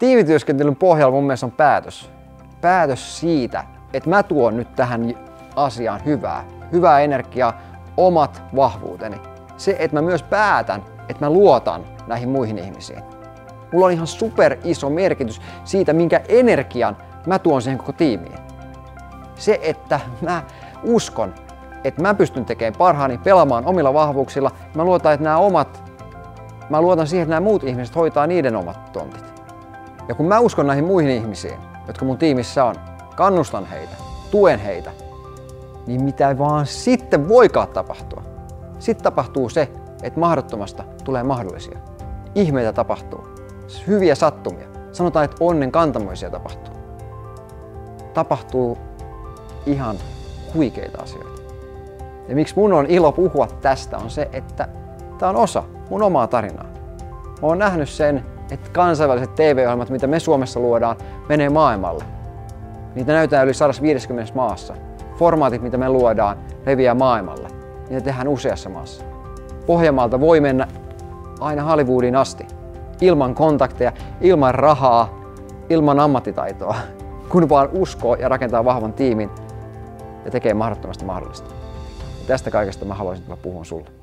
Tiimityöskentelyn pohjalla mun mielestä on päätös. Päätös siitä, että mä tuon nyt tähän asiaan hyvää, hyvää energiaa, omat vahvuuteni. Se, että mä myös päätän, että mä luotan näihin muihin ihmisiin. Mulla on ihan super iso merkitys siitä, minkä energian mä tuon siihen koko tiimiin. Se, että mä uskon, että mä pystyn tekemään parhaani, pelaamaan omilla vahvuuksilla. Mä luotan, että nämä omat, mä luotan siihen, että nämä muut ihmiset hoitaa niiden omat tontit. Ja kun mä uskon näihin muihin ihmisiin, jotka mun tiimissä on, kannustan heitä, tuen heitä, niin mitä vaan sitten voikaan tapahtua. Sitten tapahtuu se, että mahdottomasta tulee mahdollisia. Ihmeitä tapahtuu. Hyviä sattumia. Sanotaan, että onnen kantamoisia tapahtuu. Tapahtuu ihan huikeita asioita. Ja miksi mun on ilo puhua tästä on se, että tämä on osa mun omaa tarinaa. Mä oon nähnyt sen, että kansainväliset TV-ohjelmat, mitä me Suomessa luodaan, menee maailmalle. Niitä näytetään yli 150 maassa. Formaatit, mitä me luodaan, leviää maailmalle. Niitä tehdään useassa maassa. Pohjanmaalta voi mennä aina Hollywoodiin asti. Ilman kontakteja, ilman rahaa, ilman ammattitaitoa. Kun vaan uskoo ja rakentaa vahvan tiimin ja tekee mahdottomasta mahdollista. Ja tästä kaikesta mä haluaisin tulla puhua sulle.